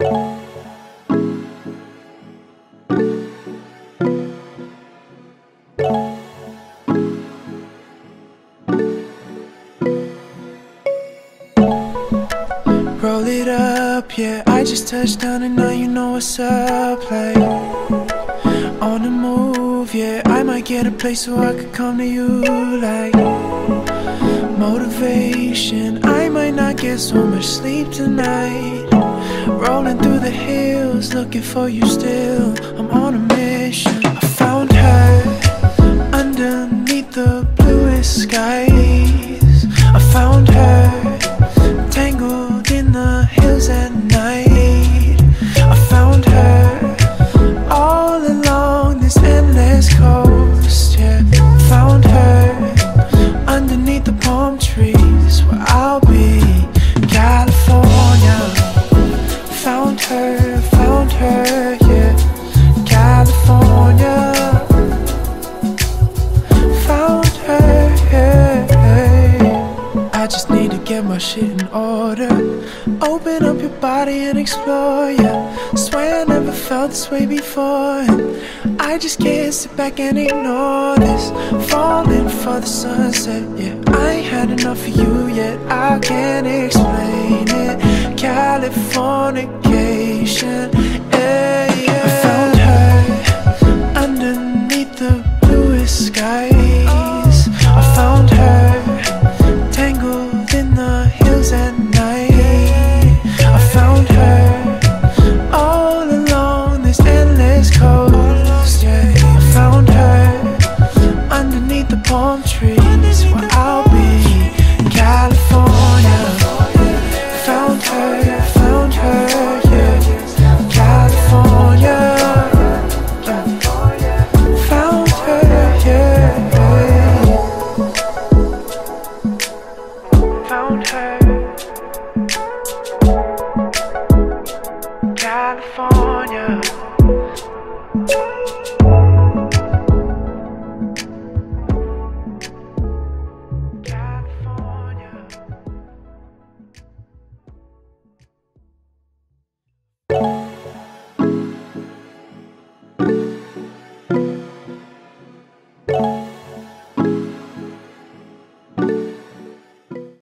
Roll it up, yeah. I just touched down and now you know what's up. Like on the move, yeah. I might get a place so I could come to you. Like motivation. I might not get so much sleep tonight. Rolling through the hills, looking for you still. I'm on a mission. Trees where I'll be. California. Found her, found her, just need to get my shit in order. Open up your body and explore, yeah. Swear I never felt this way before. I just can't sit back and ignore this. Falling for the sunset, yeah. I ain't had enough of you yet. I can't explain it. Californication. found her. California.